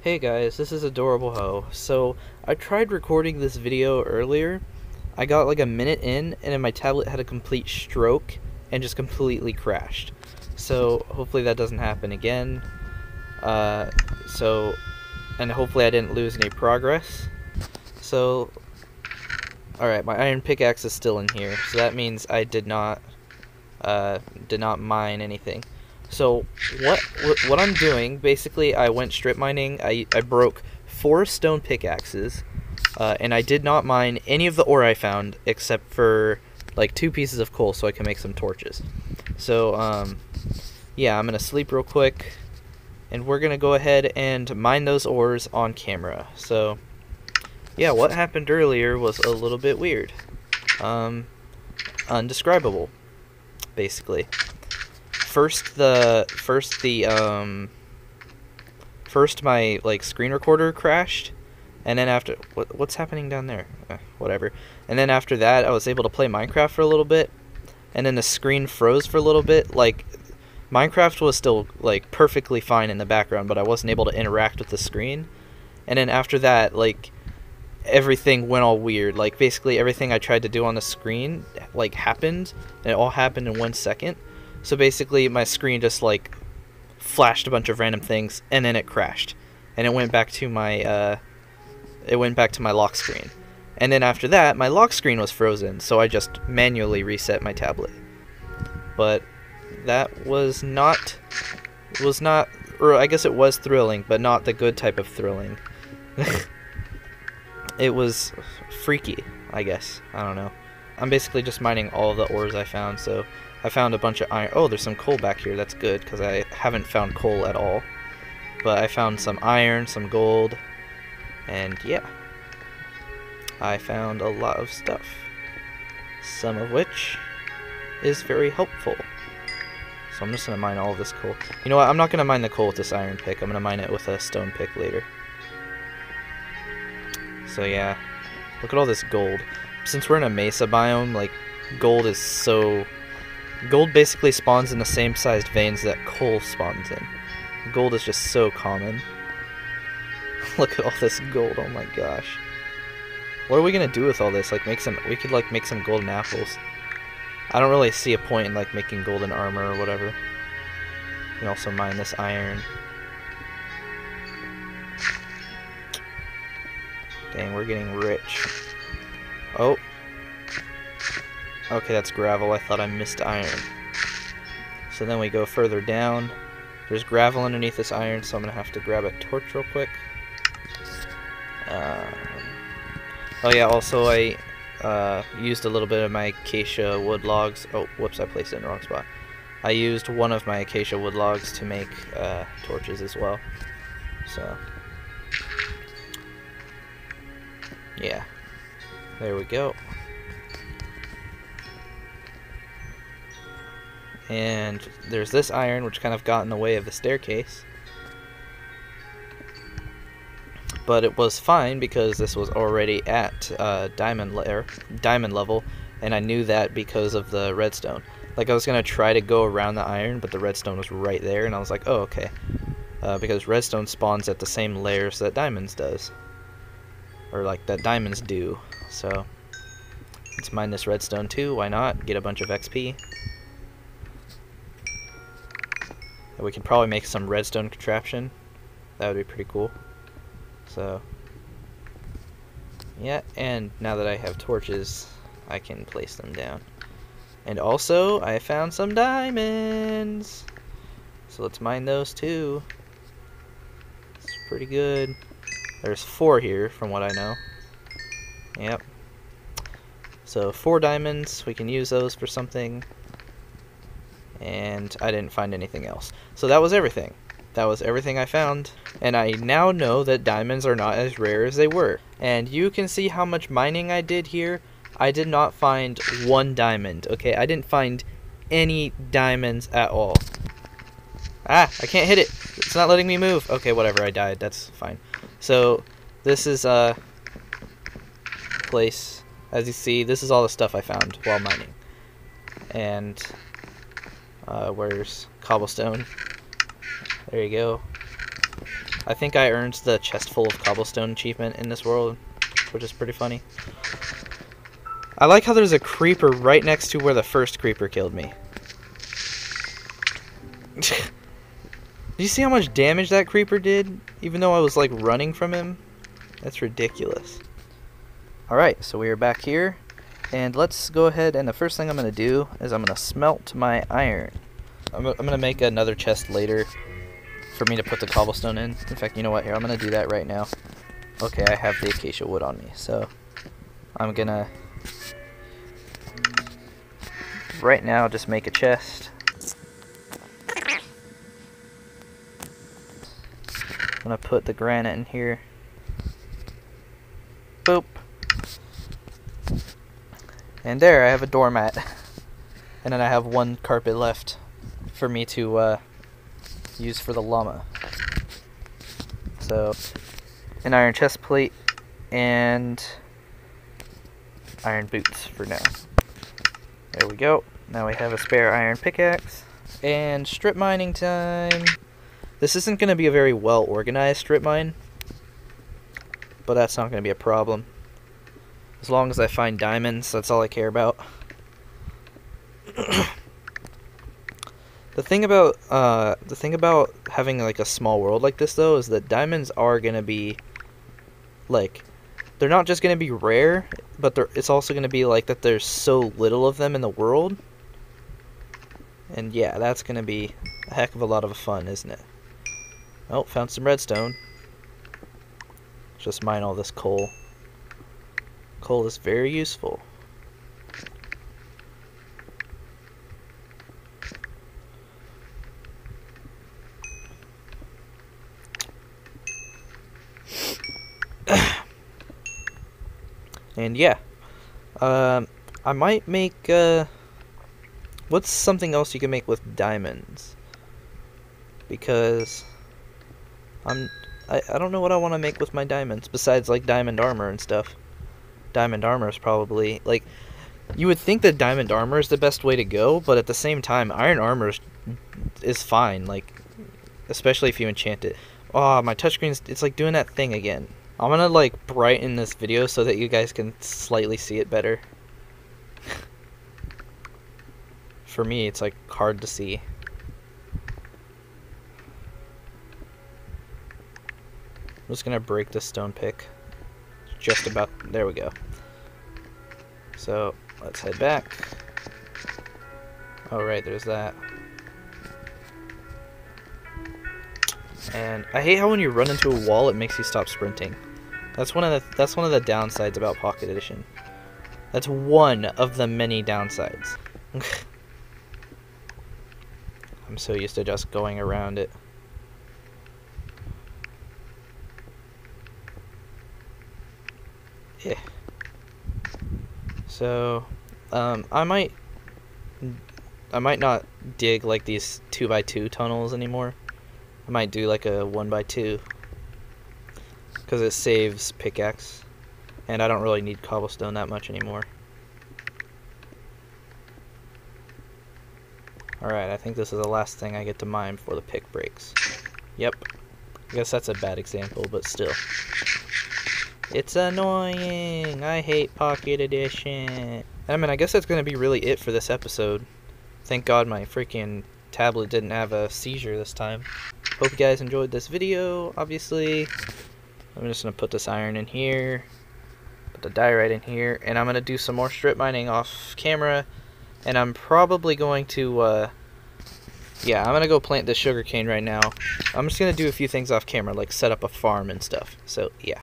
Hey guys, this is Adorable Hoe. So, I tried recording this video earlier. I got like a minute in, and then my tablet had a complete stroke and just completely crashed. So, hopefully that doesn't happen again. Uh, so, and hopefully I didn't lose any progress. So, alright, my iron pickaxe is still in here, so that means I did not, uh, did not mine anything. So what what I'm doing, basically, I went strip mining. I I broke four stone pickaxes, uh, and I did not mine any of the ore I found except for like two pieces of coal, so I can make some torches. So um, yeah, I'm gonna sleep real quick, and we're gonna go ahead and mine those ores on camera. So yeah, what happened earlier was a little bit weird, um, undescribable, basically first the first the um first my like screen recorder crashed and then after what, what's happening down there? Eh, whatever. And then after that i was able to play minecraft for a little bit and then the screen froze for a little bit. Like minecraft was still like perfectly fine in the background but i wasn't able to interact with the screen. And then after that like everything went all weird. Like basically everything i tried to do on the screen like happened. And it all happened in one second so basically, my screen just like flashed a bunch of random things, and then it crashed, and it went back to my uh, it went back to my lock screen, and then after that, my lock screen was frozen, so I just manually reset my tablet. But that was not was not, or I guess it was thrilling, but not the good type of thrilling. it was freaky, I guess. I don't know. I'm basically just mining all the ores I found, so I found a bunch of iron. Oh, there's some coal back here. That's good, because I haven't found coal at all. But I found some iron, some gold, and yeah. I found a lot of stuff. Some of which is very helpful. So I'm just going to mine all this coal. You know what? I'm not going to mine the coal with this iron pick. I'm going to mine it with a stone pick later. So yeah. Look at all this gold. Since we're in a mesa biome, like, gold is so Gold basically spawns in the same sized veins that coal spawns in. Gold is just so common. Look at all this gold, oh my gosh. What are we gonna do with all this? Like make some we could like make some golden apples. I don't really see a point in like making golden armor or whatever. We can also mine this iron. Dang, we're getting rich. Oh, Okay, that's gravel. I thought I missed iron. So then we go further down. There's gravel underneath this iron, so I'm going to have to grab a torch real quick. Um, oh yeah, also I uh, used a little bit of my acacia wood logs. Oh, whoops, I placed it in the wrong spot. I used one of my acacia wood logs to make uh, torches as well. So, yeah. There we go. And there's this iron, which kind of got in the way of the staircase. But it was fine because this was already at uh, diamond layer, diamond level, and I knew that because of the redstone. Like I was gonna try to go around the iron, but the redstone was right there, and I was like, oh okay, uh, because redstone spawns at the same layers that diamonds does, or like that diamonds do. So let's mine this redstone too. Why not? Get a bunch of XP. We can probably make some redstone contraption. That would be pretty cool. So, yeah, and now that I have torches, I can place them down. And also, I found some diamonds! So let's mine those too. It's pretty good. There's four here, from what I know. Yep. So, four diamonds. We can use those for something and I didn't find anything else. So that was everything. That was everything I found, and I now know that diamonds are not as rare as they were. And you can see how much mining I did here. I did not find one diamond, okay? I didn't find any diamonds at all. Ah, I can't hit it. It's not letting me move. Okay, whatever, I died. That's fine. So, this is a uh, place. As you see, this is all the stuff I found while mining. And uh, where's cobblestone? There you go. I think I earned the chest full of cobblestone achievement in this world, which is pretty funny. I like how there's a creeper right next to where the first creeper killed me. do you see how much damage that creeper did? Even though I was like running from him? That's ridiculous. Alright, so we are back here. And let's go ahead and the first thing I'm going to do is I'm going to smelt my iron. I'm, I'm going to make another chest later for me to put the cobblestone in. In fact, you know what? Here, I'm going to do that right now. Okay, I have the acacia wood on me, so I'm going to right now just make a chest. I'm going to put the granite in here. Boop. And there, I have a doormat. And then I have one carpet left for me to uh, use for the llama. So, an iron chest plate and iron boots for now. There we go. Now we have a spare iron pickaxe. And strip mining time. This isn't going to be a very well organized strip mine, but that's not going to be a problem. As long as I find diamonds, that's all I care about. the thing about uh, the thing about having like a small world like this though is that diamonds are gonna be like they're not just gonna be rare, but it's also gonna be like that there's so little of them in the world. And yeah, that's gonna be a heck of a lot of fun, isn't it? Oh, found some redstone. Just mine all this coal. Coal is very useful. and yeah, um, I might make, uh, what's something else you can make with diamonds? Because I'm, I, I don't know what I want to make with my diamonds, besides, like, diamond armor and stuff diamond armor is probably like you would think that diamond armor is the best way to go, but at the same time, iron armor is, is fine. Like, especially if you enchant it. Oh, my touchscreen's it's like doing that thing again. I'm gonna like brighten this video so that you guys can slightly see it better. For me, it's like hard to see. I'm just gonna break this stone pick just about, there we go. So, let's head back. Alright, there's that. And I hate how when you run into a wall, it makes you stop sprinting. That's one of the that's one of the downsides about Pocket Edition. That's one of the many downsides. I'm so used to just going around it. Yeah. So, um, I might, I might not dig like these two by two tunnels anymore. I might do like a one by two, because it saves pickaxe, and I don't really need cobblestone that much anymore. Alright, I think this is the last thing I get to mine before the pick breaks. Yep. I guess that's a bad example, but still. It's annoying. I hate Pocket Edition. I mean, I guess that's going to be really it for this episode. Thank God my freaking tablet didn't have a seizure this time. Hope you guys enjoyed this video, obviously. I'm just going to put this iron in here. Put the diorite in here. And I'm going to do some more strip mining off camera. And I'm probably going to, uh, yeah, I'm going to go plant this sugarcane right now. I'm just going to do a few things off camera, like set up a farm and stuff. So, yeah.